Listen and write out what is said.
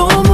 Don't